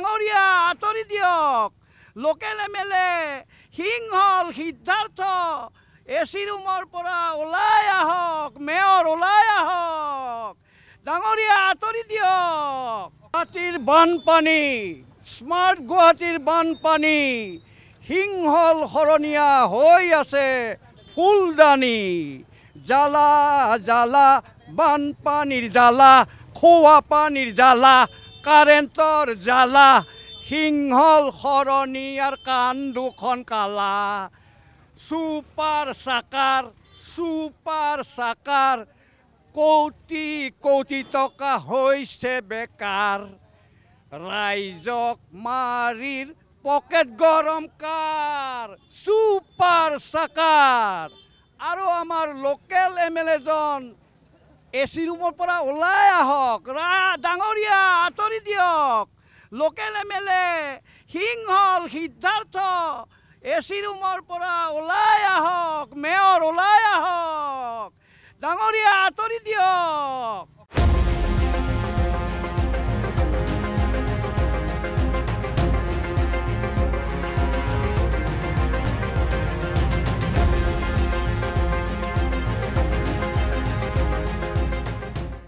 ডাঙৰীয়া আঁতৰি দিয়ক। Local M L A Singhal Siddharth A C ৰুমৰ পৰা ওলাই আহক মেয়ৰ ওলাই আহক। ডাঙৰীয়া আঁতৰি দিয়ক। গুৱাহাটীৰ বানপানী স্মাৰ্ট গুৱাহাটীৰ বানপানী সিংহল শৰণীয়া হৈ আছে ফুলদানি। জ্বালা জ্বালা বানপানীৰ জ্বালা খোৱা পানীৰ জ্বালা কাৰেণ্টৰ জ্বালা সিংহল শৰণীয়াৰ কাণ দুখন কালা। Super sucker super sucker crore crore টকা হৈছে বেকাৰ। ৰাইজক মাৰিৰ পকেট গৰম কাৰ চুপাৰ চাকাৰ। আৰু আমাৰ লোকেল এম এল এজন এ চি ৰুমৰ পৰা ওলাই আহক। ডাঙৰীয়া আঁতৰি দিয়ক। Local M L A Singhal Siddharth A C ৰুমৰ পৰা ওলাই আহক। মেয়ৰ ওলাই আহক। ডাঙৰীয়া আঁতৰি দিয়ক।